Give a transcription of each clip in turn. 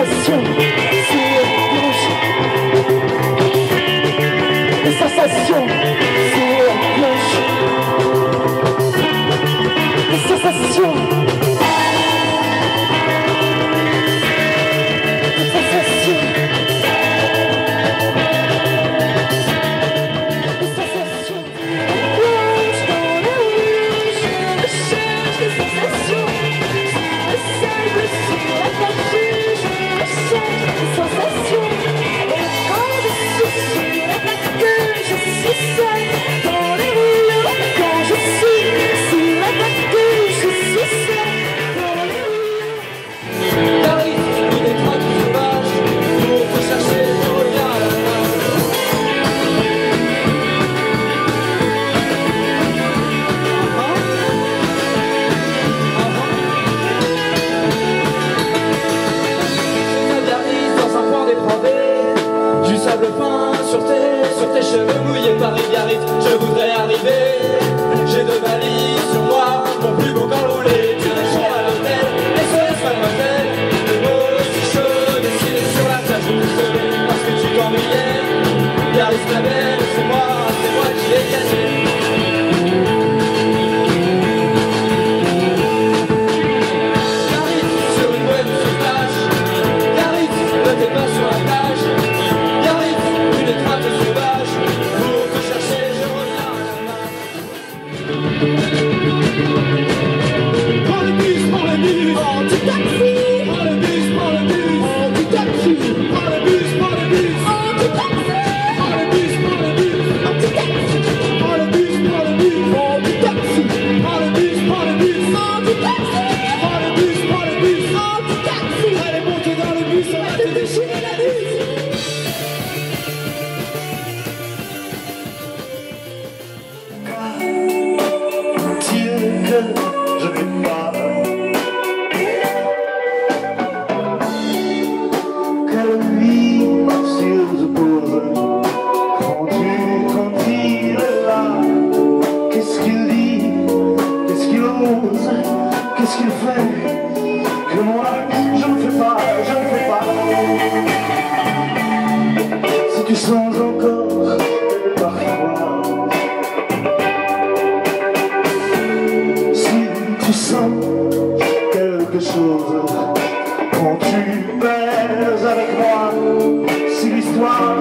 Yes, sir. je ne fais pas, je ne fais pas. Si tu songes encore, parfois. Si tu sens quelque chose quand tu pèses avec moi, si l'histoire.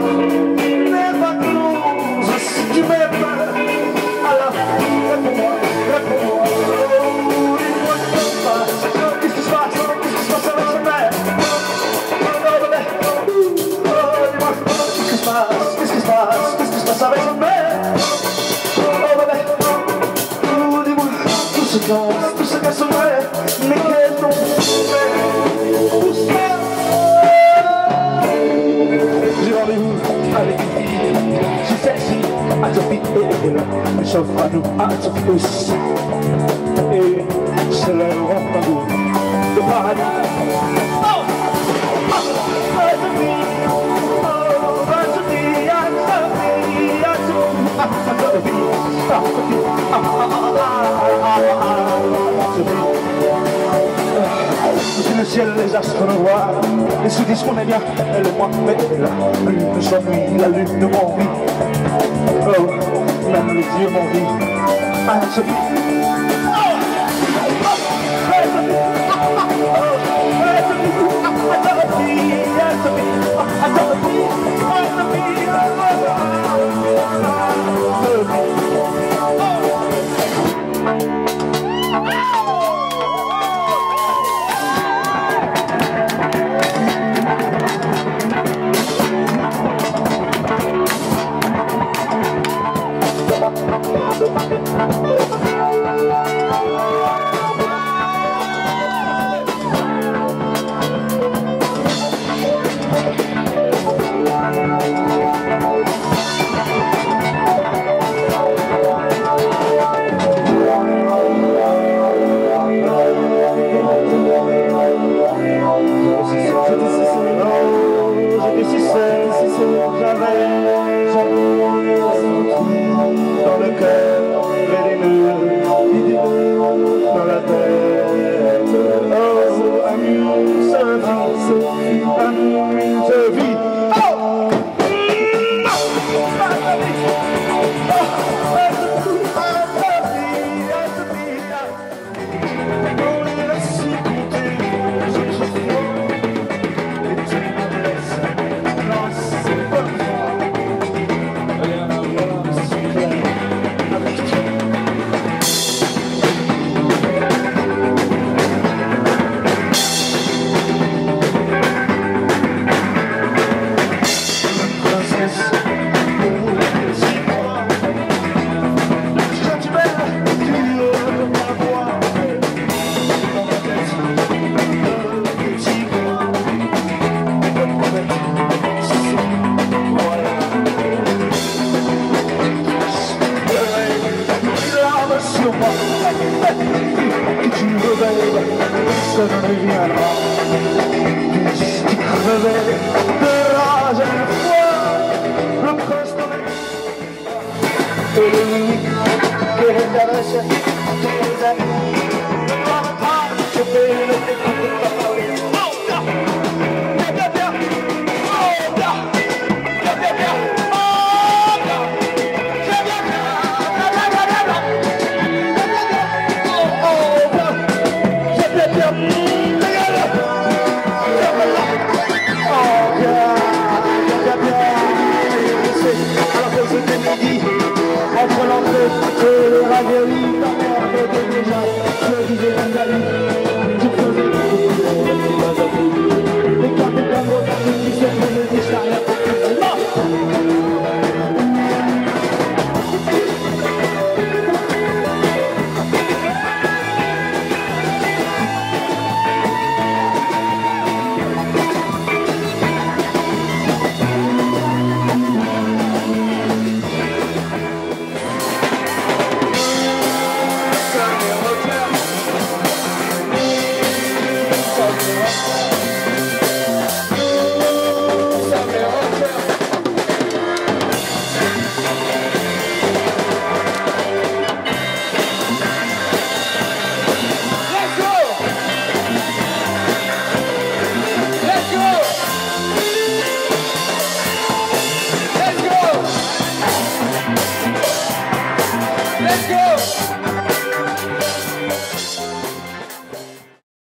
She to be eating. She's sexy, I just be eating. It's a fun artifice. Hey, she's like, I'm The party. ciel les astres noirs Et se disent qu'on est bien, et le mois est là La lune soit la lune m'envie Oh, même les dieux m'envie. Ah, Seni Geri dönüşe Geri dönüşe Geri la fête, le ravioli, ta déjà, la